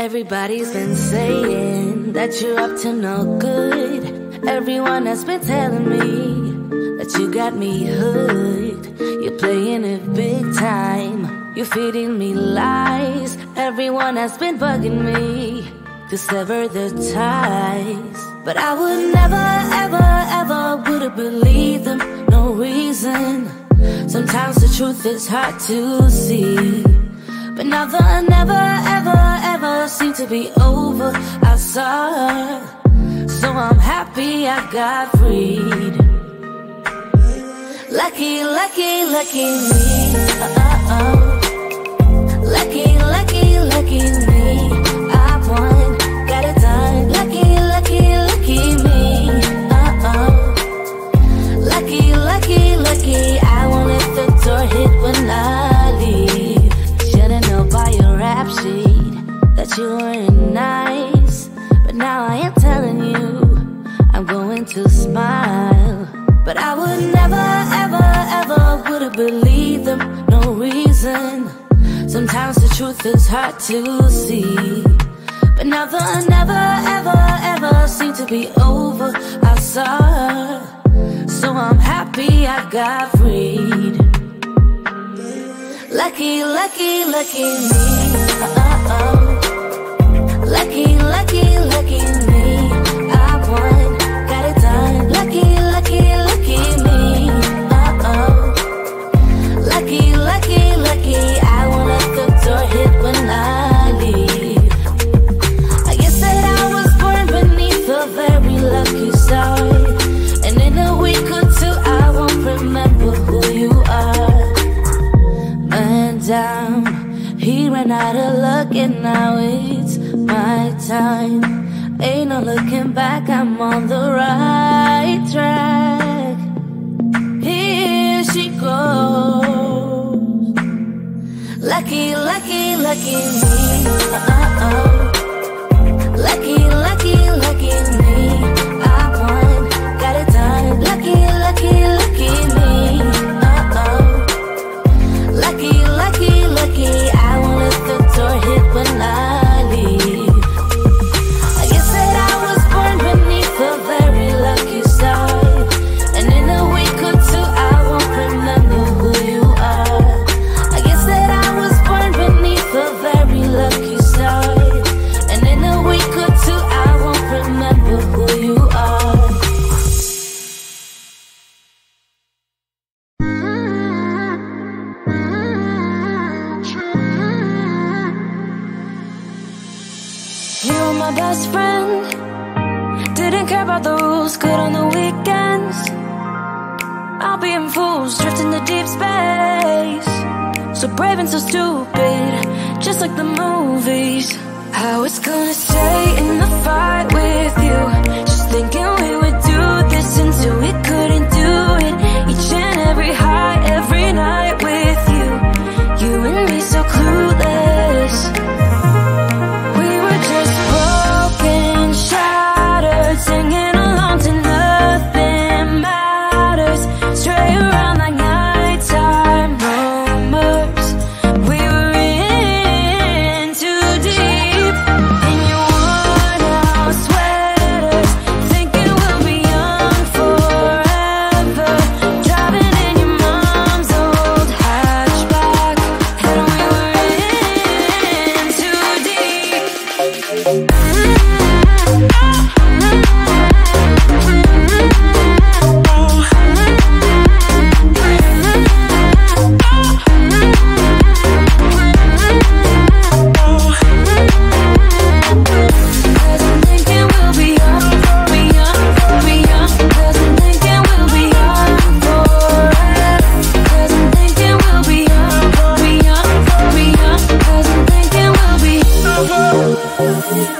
Everybody's been saying that you're up to no good. Everyone has been telling me that you got me hooked. You're playing it big time. You're feeding me lies. Everyone has been bugging me to sever the ties. But I would never, ever, ever would have believed them. No reason. Sometimes the truth is hard to see. But the never, ever, ever seem to be over. I saw her. So I'm happy I got freed. Lucky, lucky, lucky me. Uh oh. Lucky, lucky, lucky me. I won, got it done. Lucky, lucky, lucky me. Uh oh. Lucky, lucky, lucky. You weren't nice. But now I am telling you, I'm going to smile. But I would never, ever, ever would have believed them. No reason. Sometimes the truth is hard to see. But never, never, ever, ever seem to be over. I saw her. So I'm happy I got freed. Lucky, lucky, lucky me. Uh oh. Lucky, lucky, lucky lucky me. Uh-oh. Fools, drifting to deep space. So brave and so stupid, just like the movies. I was gonna stay in the fight with you. Just thinking Where did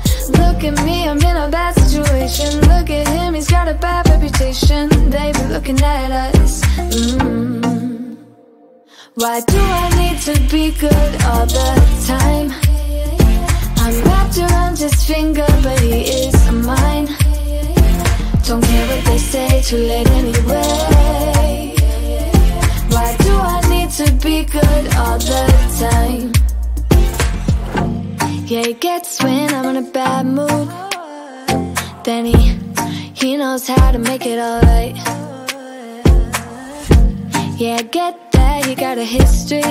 Look at me, I'm in a bad situation Look at him, he's got a bad reputation They be looking at us mm. Why do I need to be good all the time? I'm wrapped around his finger, but he is mine Don't care what they say, too late anyway Why do I need to be good all the time? Yeah, he gets when I'm in a bad mood. Then he, he knows how to make it alright. Yeah, I get that he got a history.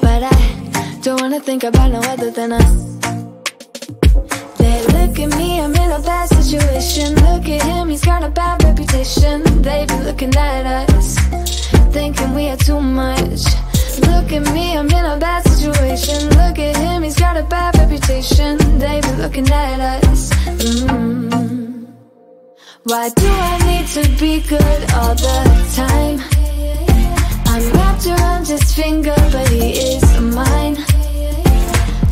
But I don't wanna think about no other than us. They look at me, I'm in a bad situation. Look at him, he's got a bad reputation. They be looking at us Thinking we are too much Look at me, I'm in a bad situation Look at him, he's got a bad reputation They be looking at us mm. Why do I need to be good all the time? I'm wrapped around his finger, but he is mine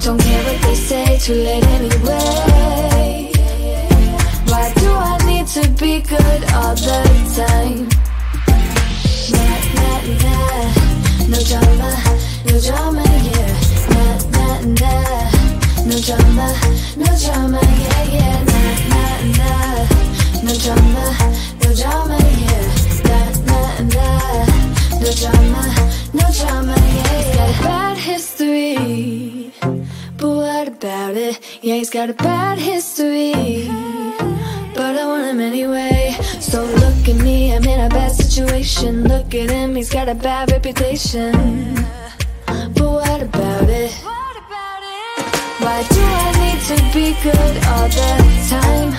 Don't care what they say, too late anyway Why do I need to be good all the time? Nah, nah, nah no drama, no drama, yeah. Nah, nah, nah. No drama, no drama, yeah, yeah. Nah, nah, nah. No drama, no drama, yeah. Nah, nah, nah. No drama, no drama, yeah. He's got a bad history, but what about it? Yeah, he's got a bad history, but I want him anyway. So look at me, I'm in a bad situation Look at him, he's got a bad reputation But what about it? Why do I need to be good all the time?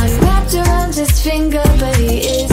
I'm wrapped around his finger, but he is